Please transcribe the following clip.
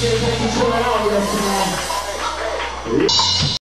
dice che ci sono noi